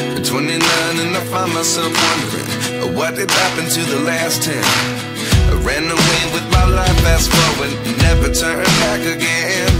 At 29 and I find myself wondering uh, what did happen to the last 10. I ran away with my life, fast forward, never turn back again.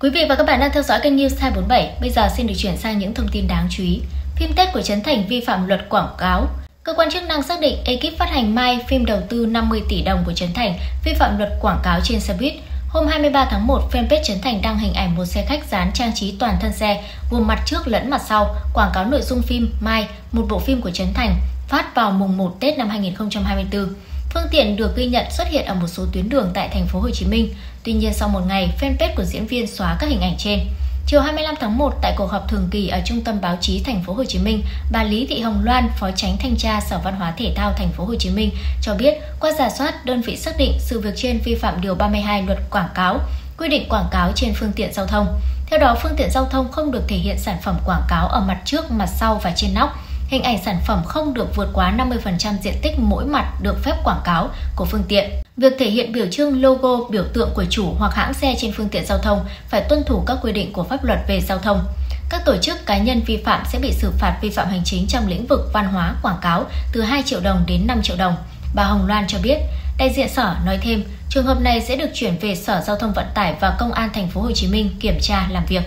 Quý vị và các bạn đang theo dõi kênh News 247. Bây giờ xin được chuyển sang những thông tin đáng chú ý. Phim Tết của Trấn Thành vi phạm luật quảng cáo. Cơ quan chức năng xác định ekip phát hành Mai phim đầu tư 50 tỷ đồng của Trấn Thành vi phạm luật quảng cáo trên xe buýt. Hôm 23 tháng 1, fanpage Trấn Thành đăng hình ảnh một xe khách dán trang trí toàn thân xe, gồm mặt trước lẫn mặt sau, quảng cáo nội dung phim Mai, một bộ phim của Trấn Thành, phát vào mùng 1 Tết năm 2024. Phương tiện được ghi nhận xuất hiện ở một số tuyến đường tại thành phố Hồ Chí Minh. Tuy nhiên sau một ngày, fanpage của diễn viên xóa các hình ảnh trên. Chiều 25 tháng 1 tại cuộc họp thường kỳ ở Trung tâm Báo chí Thành phố Hồ Chí Minh, bà Lý Thị Hồng Loan, Phó Tránh Thanh tra Sở Văn hóa Thể thao Thành phố Hồ Chí Minh cho biết, qua giả soát, đơn vị xác định sự việc trên vi phạm điều 32 Luật quảng cáo, quy định quảng cáo trên phương tiện giao thông. Theo đó, phương tiện giao thông không được thể hiện sản phẩm quảng cáo ở mặt trước, mặt sau và trên nóc. Hình ảnh sản phẩm không được vượt quá 50% diện tích mỗi mặt được phép quảng cáo của phương tiện. Việc thể hiện biểu trưng logo, biểu tượng của chủ hoặc hãng xe trên phương tiện giao thông phải tuân thủ các quy định của pháp luật về giao thông. Các tổ chức cá nhân vi phạm sẽ bị xử phạt vi phạm hành chính trong lĩnh vực văn hóa quảng cáo từ 2 triệu đồng đến 5 triệu đồng. Bà Hồng Loan cho biết, đại diện sở nói thêm, trường hợp này sẽ được chuyển về Sở Giao thông Vận tải và Công an thành phố Hồ Chí Minh kiểm tra làm việc.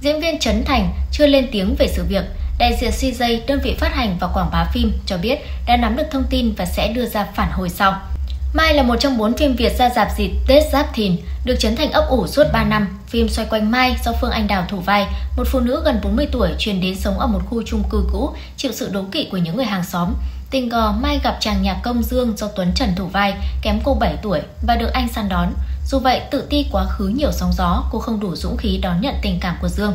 Diễn viên Trấn Thành chưa lên tiếng về sự việc, đại diện CJ, đơn vị phát hành và quảng bá phim cho biết đã nắm được thông tin và sẽ đưa ra phản hồi sau. Mai là một trong bốn phim Việt ra dạp dịp Tết Giáp Thìn, được chấn Thành ấp ủ suốt 3 năm. Phim xoay quanh Mai do Phương Anh Đào thủ vai, một phụ nữ gần 40 tuổi chuyển đến sống ở một khu chung cư cũ, chịu sự đố kỵ của những người hàng xóm. Tình cờ Mai gặp chàng nhạc công Dương do Tuấn Trần thủ vai, kém cô 7 tuổi và được anh săn đón. Dù vậy, tự ti quá khứ nhiều sóng gió, cô không đủ dũng khí đón nhận tình cảm của Dương.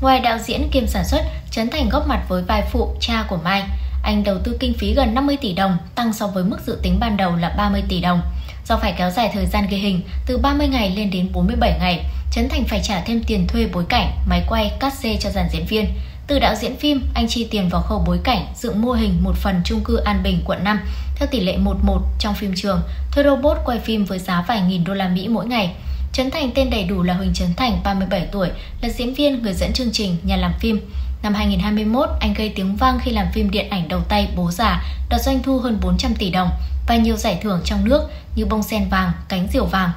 Ngoài đạo diễn kiêm sản xuất, Trấn Thành góp mặt với vai phụ cha của Mai. Anh đầu tư kinh phí gần 50 tỷ đồng, tăng so với mức dự tính ban đầu là 30 tỷ đồng. Do phải kéo dài thời gian ghi hình từ 30 ngày lên đến 47 ngày, Trấn Thành phải trả thêm tiền thuê bối cảnh, máy quay, cắt xê cho dàn diễn viên. Từ đạo diễn phim, anh chi tiền vào khâu bối cảnh, dựng mô hình một phần chung cư An Bình, quận 5 theo tỷ lệ 11 trong phim trường, thuê robot quay phim với giá vài nghìn đô la Mỹ mỗi ngày. Trấn Thành tên đầy đủ là Huỳnh Trấn Thành, 37 tuổi, là diễn viên, người dẫn chương trình, nhà làm phim. Năm 2021, anh gây tiếng vang khi làm phim điện ảnh đầu tay Bố già, đạt doanh thu hơn 400 tỷ đồng và nhiều giải thưởng trong nước như bông sen vàng, cánh diều vàng.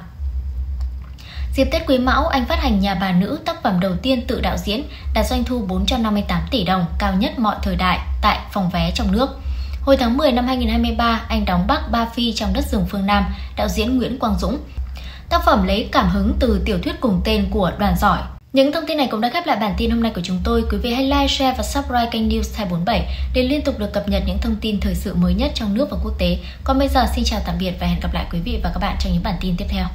Dịp Tết Quý Mão, anh phát hành Nhà bà nữ tác phẩm đầu tiên tự đạo diễn, đạt doanh thu 458 tỷ đồng, cao nhất mọi thời đại tại phòng vé trong nước. Hồi tháng 10 năm 2023, anh đóng Bắc Ba Phi trong đất rừng phương Nam, đạo diễn Nguyễn Quang Dũng. Tác phẩm lấy cảm hứng từ tiểu thuyết cùng tên của Đoàn Giỏi. Những thông tin này cũng đã khép lại bản tin hôm nay của chúng tôi. Quý vị hãy like, share và subscribe kênh News 247 để liên tục được cập nhật những thông tin thời sự mới nhất trong nước và quốc tế. Còn bây giờ xin chào tạm biệt và hẹn gặp lại quý vị và các bạn trong những bản tin tiếp theo.